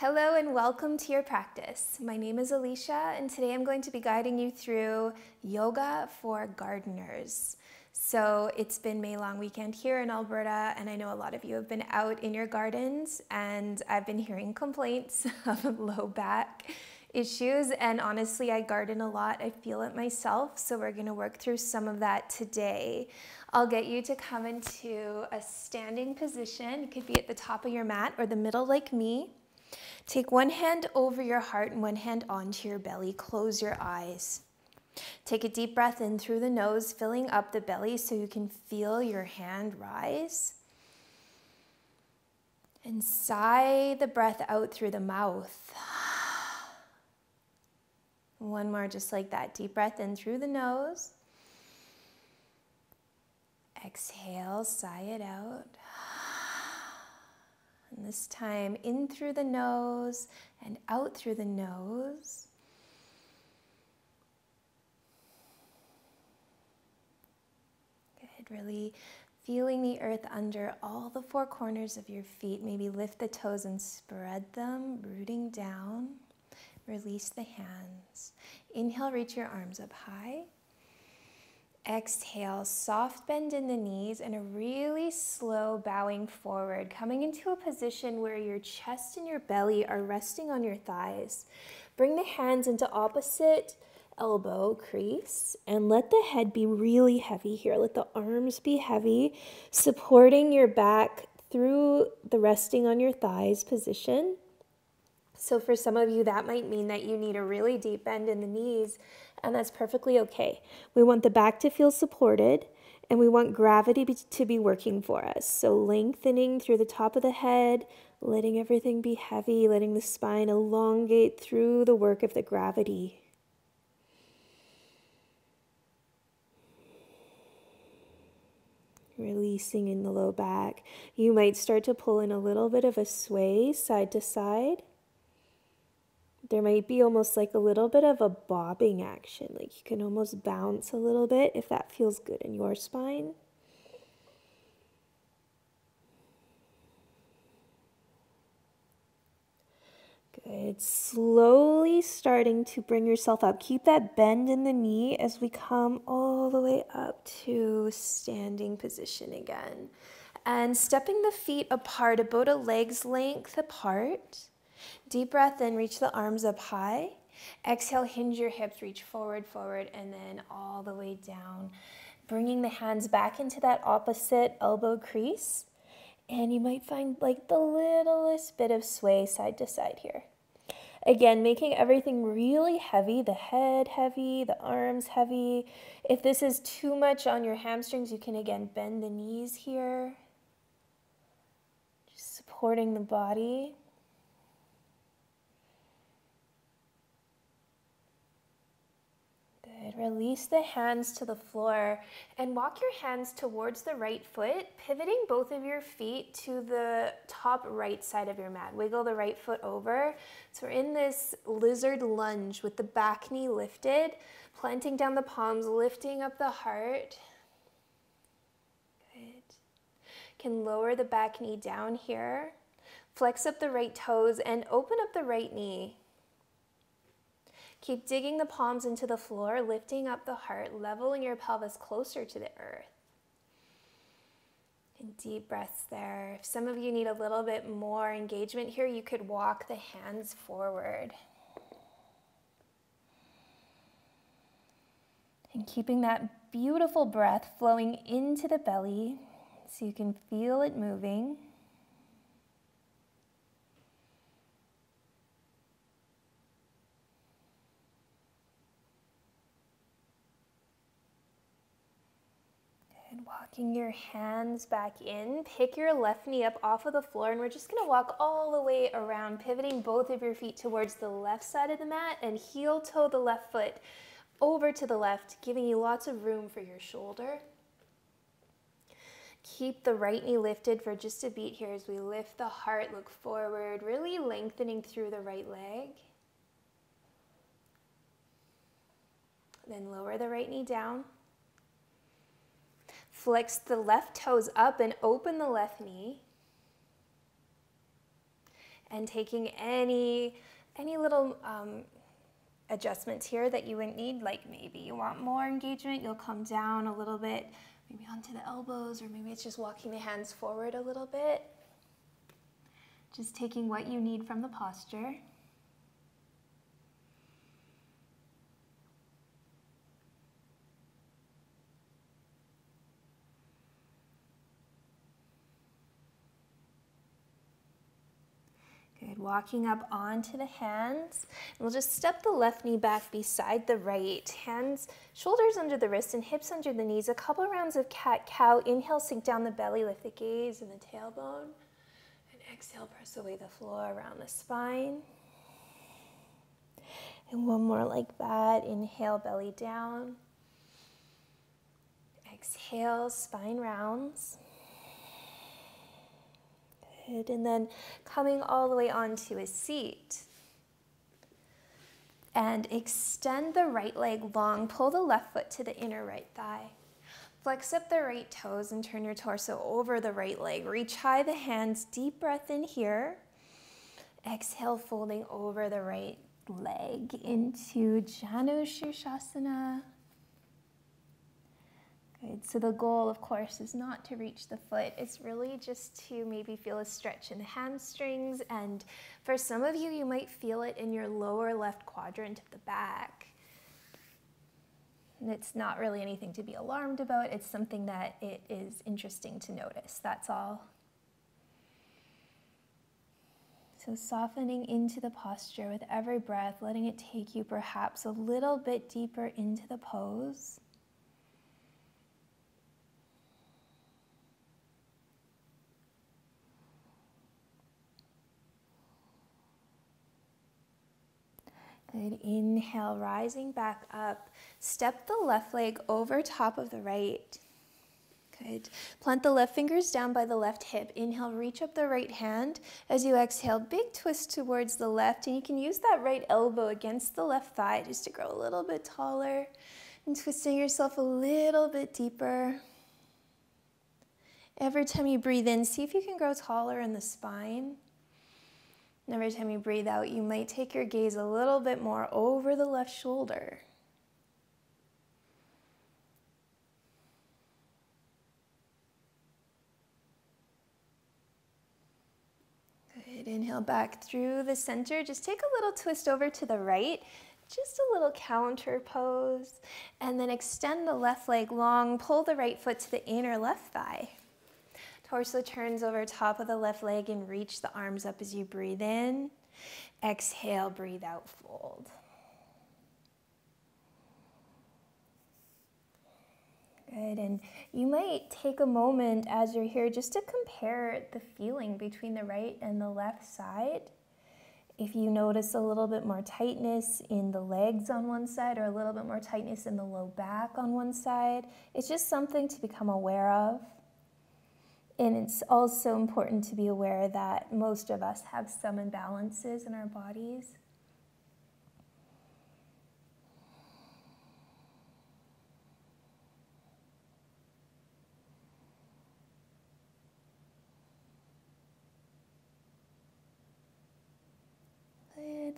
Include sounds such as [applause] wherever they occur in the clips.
Hello and welcome to your practice. My name is Alicia and today I'm going to be guiding you through yoga for gardeners. So it's been May long weekend here in Alberta and I know a lot of you have been out in your gardens and I've been hearing complaints [laughs] of low back issues and honestly I garden a lot. I feel it myself so we're going to work through some of that today. I'll get you to come into a standing position. It could be at the top of your mat or the middle like me. Take one hand over your heart and one hand onto your belly. Close your eyes. Take a deep breath in through the nose, filling up the belly so you can feel your hand rise. And sigh the breath out through the mouth. One more, just like that. Deep breath in through the nose. Exhale, sigh it out. And this time in through the nose and out through the nose. Good, really feeling the earth under all the four corners of your feet. Maybe lift the toes and spread them, rooting down. Release the hands. Inhale, reach your arms up high. Exhale, soft bend in the knees and a really slow bowing forward, coming into a position where your chest and your belly are resting on your thighs. Bring the hands into opposite elbow crease and let the head be really heavy here. Let the arms be heavy, supporting your back through the resting on your thighs position. So, for some of you, that might mean that you need a really deep bend in the knees and that's perfectly okay. We want the back to feel supported and we want gravity to be working for us. So, lengthening through the top of the head, letting everything be heavy, letting the spine elongate through the work of the gravity. Releasing in the low back. You might start to pull in a little bit of a sway side to side there might be almost like a little bit of a bobbing action. Like you can almost bounce a little bit if that feels good in your spine. Good. Slowly starting to bring yourself up. Keep that bend in the knee as we come all the way up to standing position again. And stepping the feet apart, about a leg's length apart. Deep breath in, reach the arms up high. Exhale, hinge your hips, reach forward, forward, and then all the way down. Bringing the hands back into that opposite elbow crease. And you might find like the littlest bit of sway side to side here. Again, making everything really heavy, the head heavy, the arms heavy. If this is too much on your hamstrings, you can again bend the knees here. Just supporting the body. Good. Release the hands to the floor and walk your hands towards the right foot, pivoting both of your feet to the top right side of your mat. Wiggle the right foot over. So we're in this lizard lunge with the back knee lifted, planting down the palms, lifting up the heart. Good. Can lower the back knee down here. Flex up the right toes and open up the right knee. Keep digging the palms into the floor, lifting up the heart, leveling your pelvis closer to the earth. And deep breaths there. If some of you need a little bit more engagement here, you could walk the hands forward. And keeping that beautiful breath flowing into the belly so you can feel it moving. Walking your hands back in. Pick your left knee up off of the floor, and we're just gonna walk all the way around, pivoting both of your feet towards the left side of the mat and heel toe the left foot over to the left, giving you lots of room for your shoulder. Keep the right knee lifted for just a beat here as we lift the heart, look forward, really lengthening through the right leg. Then lower the right knee down. Flex the left toes up and open the left knee. and taking any, any little um, adjustments here that you wouldn't need, like maybe you want more engagement, you'll come down a little bit, maybe onto the elbows, or maybe it's just walking the hands forward a little bit. Just taking what you need from the posture. Walking up onto the hands. And we'll just step the left knee back beside the right. Hands, shoulders under the wrists and hips under the knees. A couple rounds of cat-cow. Inhale, sink down the belly, lift the gaze and the tailbone. And exhale, press away the floor around the spine. And one more like that. Inhale, belly down. Exhale, spine rounds. Good. And then coming all the way onto a seat. And extend the right leg long. Pull the left foot to the inner right thigh. Flex up the right toes and turn your torso over the right leg. Reach high the hands. Deep breath in here. Exhale, folding over the right leg into Janu Shirshasana. Good. So the goal, of course, is not to reach the foot. It's really just to maybe feel a stretch in the hamstrings. And for some of you, you might feel it in your lower left quadrant of the back. And it's not really anything to be alarmed about. It's something that it is interesting to notice. That's all. So softening into the posture with every breath, letting it take you perhaps a little bit deeper into the pose. Good. Inhale, rising back up. Step the left leg over top of the right. Good. Plant the left fingers down by the left hip. Inhale, reach up the right hand. As you exhale, big twist towards the left. And you can use that right elbow against the left thigh just to grow a little bit taller. And twisting yourself a little bit deeper. Every time you breathe in, see if you can grow taller in the spine. And every time you breathe out, you might take your gaze a little bit more over the left shoulder. Good. Inhale back through the center. Just take a little twist over to the right. Just a little counter pose. And then extend the left leg long. Pull the right foot to the inner left thigh. Torso turns over top of the left leg and reach the arms up as you breathe in. Exhale, breathe out, fold. Good, and you might take a moment as you're here just to compare the feeling between the right and the left side. If you notice a little bit more tightness in the legs on one side or a little bit more tightness in the low back on one side, it's just something to become aware of. And it's also important to be aware that most of us have some imbalances in our bodies.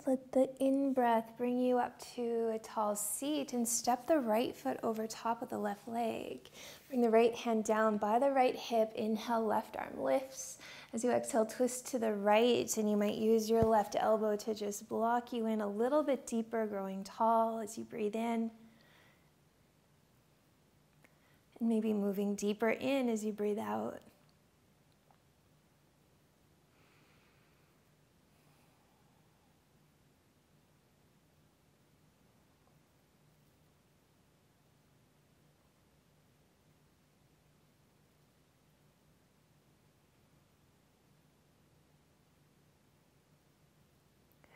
Let the in breath bring you up to a tall seat and step the right foot over top of the left leg. Bring the right hand down by the right hip. Inhale, left arm lifts. As you exhale, twist to the right, and you might use your left elbow to just block you in a little bit deeper, growing tall as you breathe in. And maybe moving deeper in as you breathe out.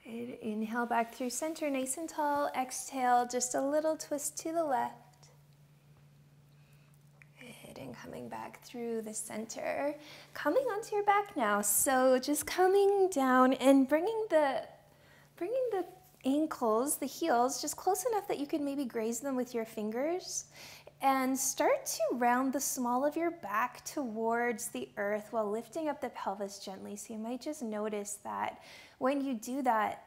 Good. Inhale back through center, nice and tall. Exhale, just a little twist to the left. Good. And coming back through the center. Coming onto your back now. So just coming down and bringing the, bringing the ankles, the heels, just close enough that you can maybe graze them with your fingers And start to round the small of your back towards the earth while lifting up the pelvis gently. So you might just notice that when you do that,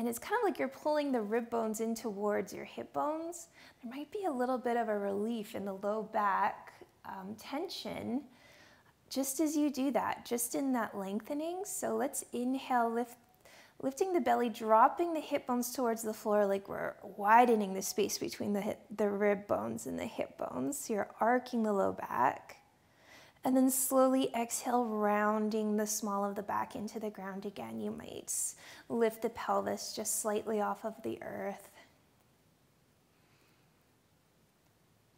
and it's kind of like you're pulling the rib bones in towards your hip bones, there might be a little bit of a relief in the low back um, tension just as you do that, just in that lengthening. So let's inhale, lift, lifting the belly, dropping the hip bones towards the floor like we're widening the space between the, hip, the rib bones and the hip bones. So you're arcing the low back. And then slowly exhale, rounding the small of the back into the ground again. You might lift the pelvis just slightly off of the earth.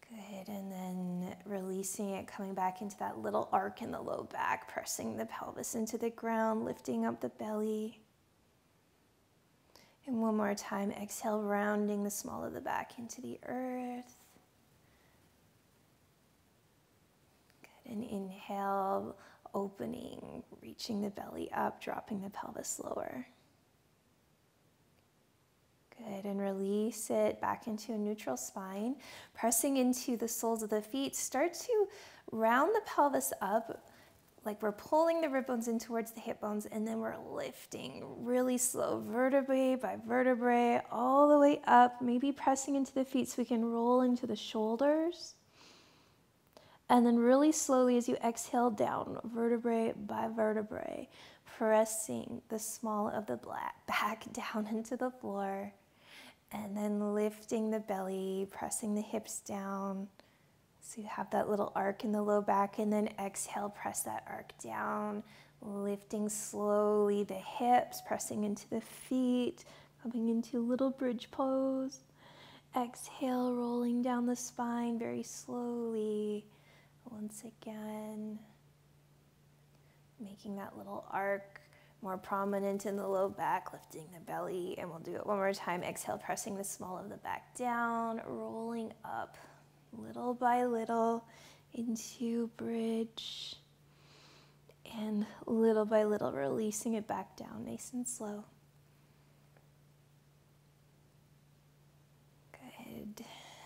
Good, and then releasing it, coming back into that little arc in the low back, pressing the pelvis into the ground, lifting up the belly. And one more time, exhale, rounding the small of the back into the earth. Good, and inhale, opening, reaching the belly up, dropping the pelvis lower. Good, and release it back into a neutral spine. Pressing into the soles of the feet. Start to round the pelvis up like we're pulling the rib bones in towards the hip bones and then we're lifting really slow, vertebrae by vertebrae, all the way up, maybe pressing into the feet so we can roll into the shoulders. And then really slowly as you exhale down, vertebrae by vertebrae, pressing the small of the back [laughs] down into the floor. And then lifting the belly, pressing the hips down. So you have that little arc in the low back, and then exhale, press that arc down, lifting slowly the hips, pressing into the feet, coming into little bridge pose. Exhale, rolling down the spine very slowly. Once again, making that little arc more prominent in the low back, lifting the belly, and we'll do it one more time. Exhale, pressing the small of the back down, rolling up little by little into bridge, and little by little releasing it back down, nice and slow.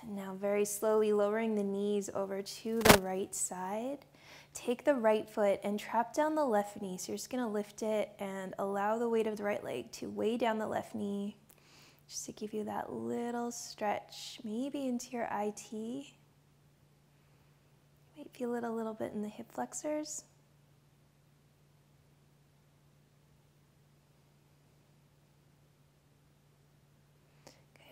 Good. Now, very slowly lowering the knees over to the right side take the right foot and trap down the left knee. So you're just gonna lift it and allow the weight of the right leg to weigh down the left knee, just to give you that little stretch, maybe into your IT. You might feel it a little bit in the hip flexors.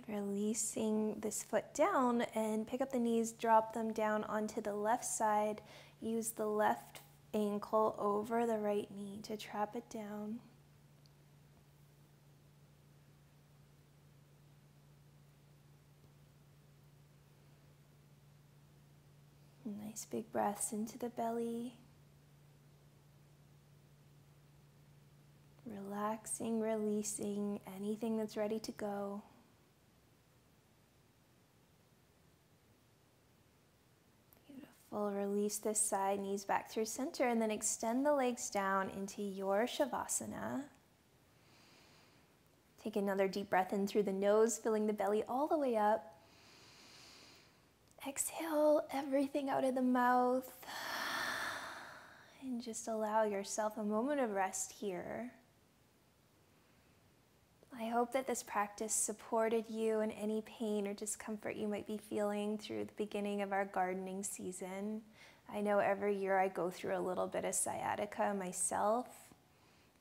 Releasing this foot down and pick up the knees, drop them down onto the left side Use the left ankle over the right knee to trap it down. Nice big breaths into the belly. Relaxing, releasing anything that's ready to go. We'll release this side, knees back through center, and then extend the legs down into your Shavasana. Take another deep breath in through the nose, filling the belly all the way up. Exhale everything out of the mouth. And just allow yourself a moment of rest here. I hope that this practice supported you in any pain or discomfort you might be feeling through the beginning of our gardening season. I know every year I go through a little bit of sciatica myself.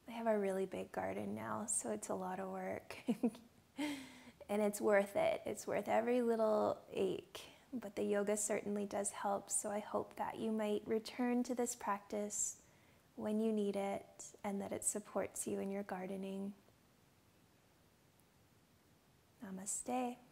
I have a really big garden now, so it's a lot of work. [laughs] and it's worth it. It's worth every little ache. But the yoga certainly does help, so I hope that you might return to this practice when you need it and that it supports you in your gardening. Namaste.